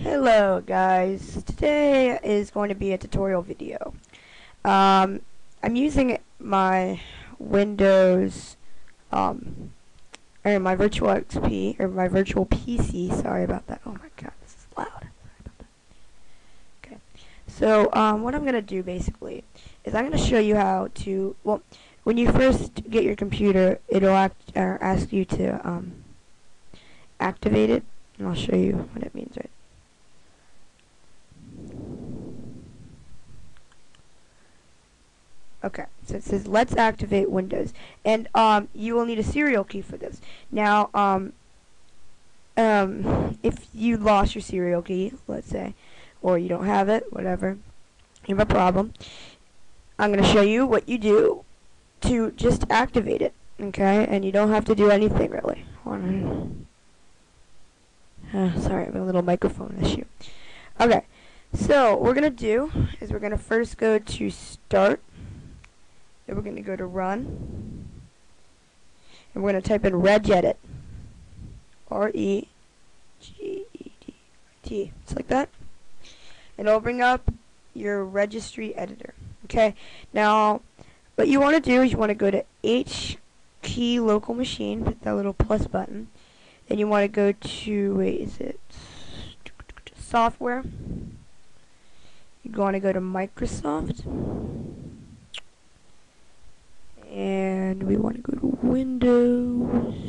Hello guys, today is going to be a tutorial video. Um, I'm using my Windows, um, or my virtual XP, or my virtual PC, sorry about that, oh my god, this is loud, sorry about that. Okay, so, um, what I'm going to do basically, is I'm going to show you how to, well, when you first get your computer, it'll act, uh, ask you to, um, activate it, and I'll show you what it means right Okay, so it says let's activate Windows, and um, you will need a serial key for this. Now, um, um, if you lost your serial key, let's say, or you don't have it, whatever, you have a problem. I'm going to show you what you do to just activate it, okay? And you don't have to do anything really. Uh, sorry, I have a little microphone issue. Okay, so what we're going to do is we're going to first go to Start then we're going to go to run. And we're going to type in regedit. R-E-G-E-D-I-T. It's like that. And it'll bring up your registry editor. Okay. Now, what you want to do is you want to go to H key local machine, hit that little plus button. Then you want to go to, wait, is it software? You want to go to Microsoft and we want to go to Windows.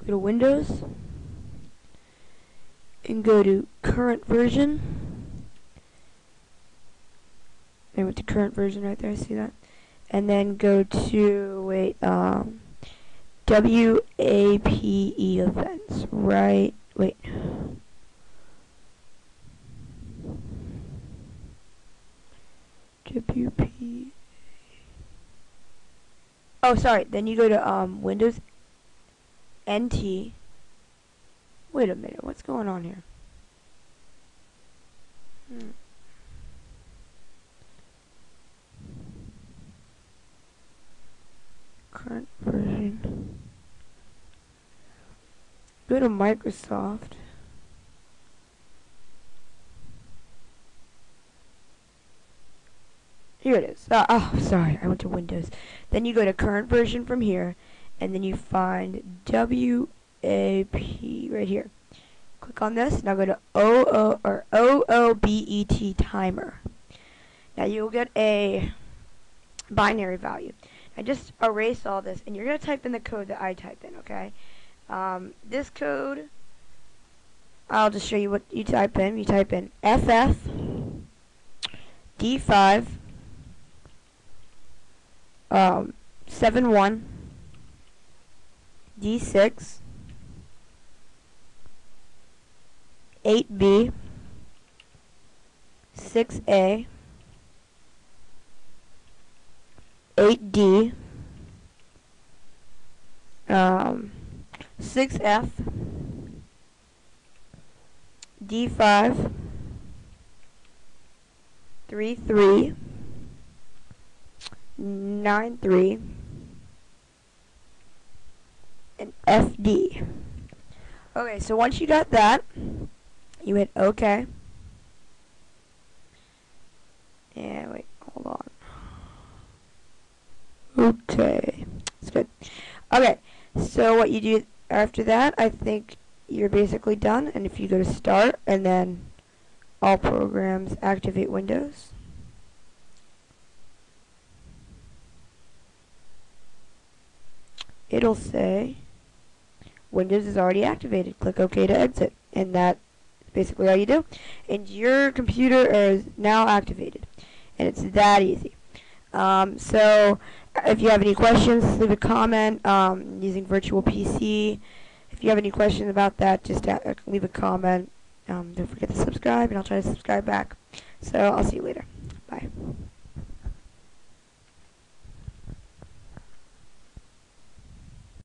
Go to Windows and go to current version. I went to current version right there, I see that? And then go to, wait, um, WAPE events, right? Wait. Oh, sorry. Then you go to um, Windows NT. Wait a minute. What's going on here? Hmm. Current version. Go to Microsoft. Here it is. Uh, oh, sorry, I went to Windows. Then you go to current version from here, and then you find WAP right here. Click on this. Now go to OO or OOBET timer. Now you'll get a binary value. I just erase all this, and you're gonna type in the code that I type in. Okay. Um, this code, I'll just show you what you type in. You type in FF D5 um, 7 1 D6 8B 6A 8D um, 6F D5 3 3 nine three and FD. Okay, so once you got that, you hit OK. Yeah, wait, hold on. Okay, that's good. Okay, so what you do after that, I think you're basically done. And if you go to Start and then All Programs, Activate Windows. It'll say Windows is already activated. Click OK to exit. And that's basically all you do. And your computer is now activated. And it's that easy. Um, so if you have any questions, leave a comment um, using Virtual PC. If you have any questions about that, just uh, leave a comment. Um, don't forget to subscribe, and I'll try to subscribe back. So I'll see you later.